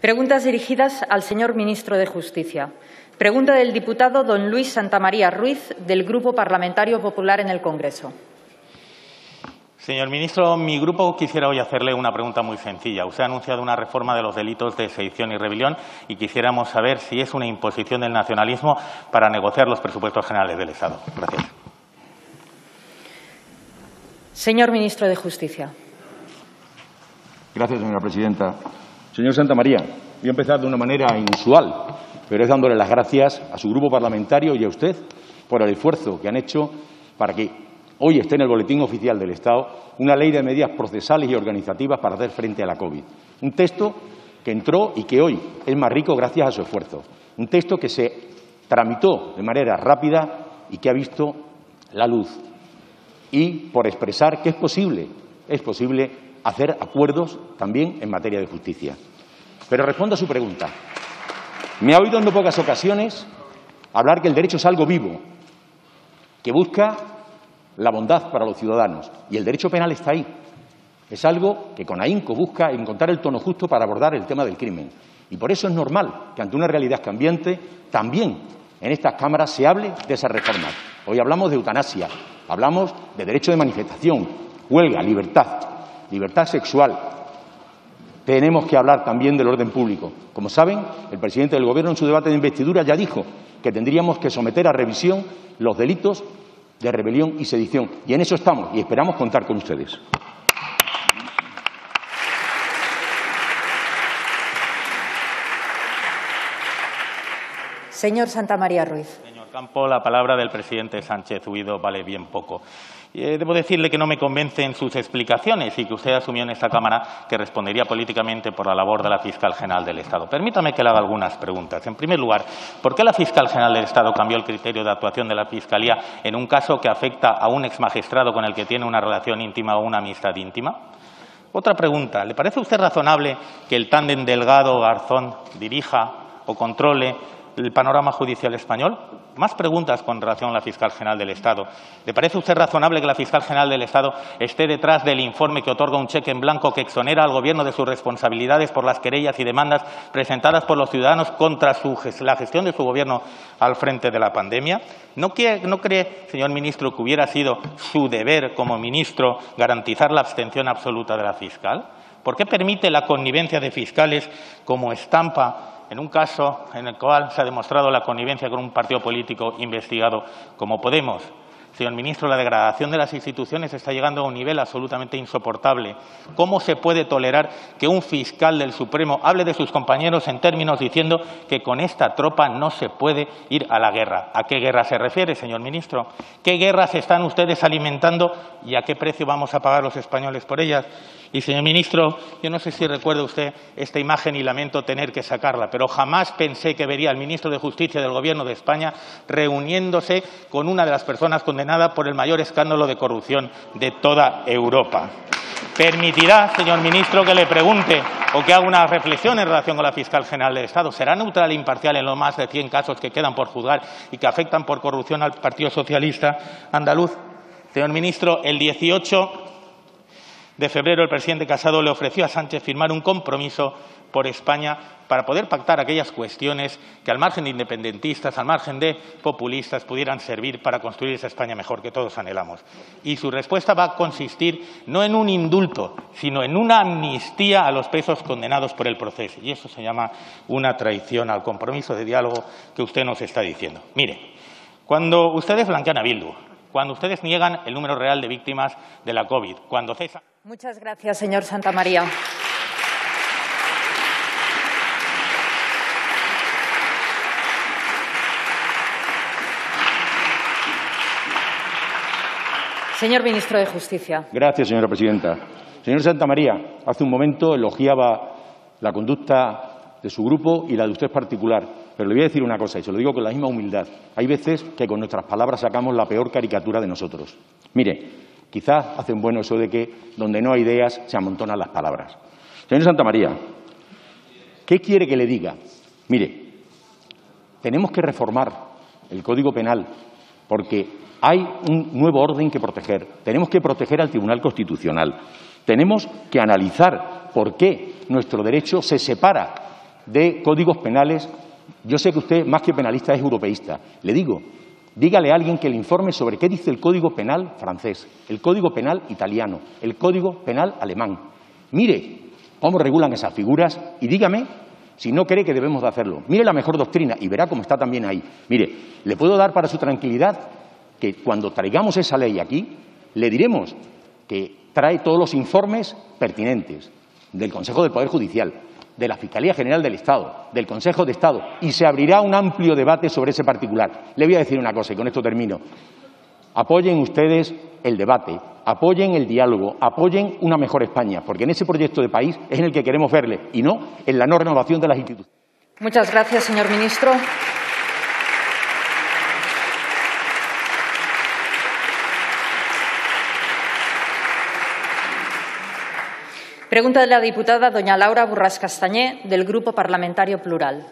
Preguntas dirigidas al señor ministro de Justicia. Pregunta del diputado don Luis Santamaría Ruiz, del Grupo Parlamentario Popular en el Congreso. Señor ministro, mi grupo quisiera hoy hacerle una pregunta muy sencilla. Usted ha anunciado una reforma de los delitos de sedición y rebelión y quisiéramos saber si es una imposición del nacionalismo para negociar los presupuestos generales del Estado. Gracias. Señor ministro de Justicia. Gracias, señora presidenta. Señor Santamaría, voy a empezar de una manera inusual, pero es dándole las gracias a su grupo parlamentario y a usted por el esfuerzo que han hecho para que Hoy está en el Boletín Oficial del Estado una ley de medidas procesales y organizativas para hacer frente a la COVID. Un texto que entró y que hoy es más rico gracias a su esfuerzo. Un texto que se tramitó de manera rápida y que ha visto la luz. Y por expresar que es posible, es posible hacer acuerdos también en materia de justicia. Pero respondo a su pregunta. Me ha oído en no pocas ocasiones hablar que el derecho es algo vivo, que busca la bondad para los ciudadanos. Y el derecho penal está ahí. Es algo que con ahínco busca encontrar el tono justo para abordar el tema del crimen. Y por eso es normal que ante una realidad cambiante también en estas cámaras se hable de esas reformas. Hoy hablamos de eutanasia, hablamos de derecho de manifestación, huelga, libertad, libertad sexual. Tenemos que hablar también del orden público. Como saben, el presidente del Gobierno en su debate de investidura ya dijo que tendríamos que someter a revisión los delitos de rebelión y sedición. Y en eso estamos y esperamos contar con ustedes. Señor Santa María Ruiz. Campo, la palabra del presidente Sánchez Huido vale bien poco. Eh, debo decirle que no me convencen sus explicaciones y que usted asumió en esta Cámara que respondería políticamente por la labor de la fiscal general del Estado. Permítame que le haga algunas preguntas. En primer lugar, ¿por qué la fiscal general del Estado cambió el criterio de actuación de la Fiscalía en un caso que afecta a un exmagistrado con el que tiene una relación íntima o una amistad íntima? Otra pregunta. ¿Le parece a usted razonable que el tándem Delgado-Garzón dirija o controle el panorama judicial español? Más preguntas con relación a la fiscal general del Estado. ¿Le parece usted razonable que la fiscal general del Estado esté detrás del informe que otorga un cheque en blanco que exonera al Gobierno de sus responsabilidades por las querellas y demandas presentadas por los ciudadanos contra la gestión de su Gobierno al frente de la pandemia? ¿No, ¿No cree, señor ministro, que hubiera sido su deber como ministro garantizar la abstención absoluta de la fiscal? ¿Por qué permite la connivencia de fiscales como estampa en un caso en el cual se ha demostrado la connivencia con un partido político investigado como Podemos. Señor ministro, la degradación de las instituciones está llegando a un nivel absolutamente insoportable. ¿Cómo se puede tolerar que un fiscal del Supremo hable de sus compañeros en términos diciendo que con esta tropa no se puede ir a la guerra? ¿A qué guerra se refiere, señor ministro? ¿Qué guerras están ustedes alimentando y a qué precio vamos a pagar los españoles por ellas? Y, señor ministro, yo no sé si recuerda usted esta imagen y lamento tener que sacarla, pero jamás pensé que vería al ministro de Justicia del Gobierno de España reuniéndose con una de las personas por el mayor escándalo de corrupción de toda Europa. ¿Permitirá, señor ministro, que le pregunte o que haga una reflexión en relación con la fiscal general del Estado? ¿Será neutral e imparcial en los más de 100 casos que quedan por juzgar y que afectan por corrupción al Partido Socialista andaluz? Señor ministro, el 18 de febrero el presidente Casado le ofreció a Sánchez firmar un compromiso por España para poder pactar aquellas cuestiones que al margen de independentistas, al margen de populistas, pudieran servir para construir esa España mejor que todos anhelamos. Y su respuesta va a consistir no en un indulto, sino en una amnistía a los presos condenados por el proceso. Y eso se llama una traición al compromiso de diálogo que usted nos está diciendo. Mire, cuando ustedes blanquean a Bildu, cuando ustedes niegan el número real de víctimas de la COVID, cuando cesan Muchas gracias, señor Santamaría. Señor ministro de Justicia. Gracias, señora presidenta. Señor Santamaría, hace un momento elogiaba la conducta de su grupo y la de usted particular. Pero le voy a decir una cosa, y se lo digo con la misma humildad. Hay veces que con nuestras palabras sacamos la peor caricatura de nosotros. Mire, Quizás hacen bueno eso de que donde no hay ideas se amontonan las palabras. Señor Santa María, ¿qué quiere que le diga? Mire, tenemos que reformar el Código Penal porque hay un nuevo orden que proteger. Tenemos que proteger al Tribunal Constitucional. Tenemos que analizar por qué nuestro derecho se separa de códigos penales. Yo sé que usted, más que penalista, es europeísta. Le digo, dígale a alguien que le informe sobre qué dice el Código Penal francés, el Código Penal italiano, el Código Penal alemán. Mire cómo regulan esas figuras y dígame si no cree que debemos de hacerlo. Mire la mejor doctrina y verá cómo está también ahí. Mire, le puedo dar para su tranquilidad que cuando traigamos esa ley aquí, le diremos que trae todos los informes pertinentes del Consejo del Poder Judicial, de la Fiscalía General del Estado, del Consejo de Estado, y se abrirá un amplio debate sobre ese particular. Le voy a decir una cosa, y con esto termino. Apoyen ustedes el debate, apoyen el diálogo, apoyen una mejor España, porque en ese proyecto de país es en el que queremos verle y no en la no renovación de las instituciones. Muchas gracias, señor ministro. Pregunta de la diputada doña Laura Burras Castañé, del Grupo Parlamentario Plural.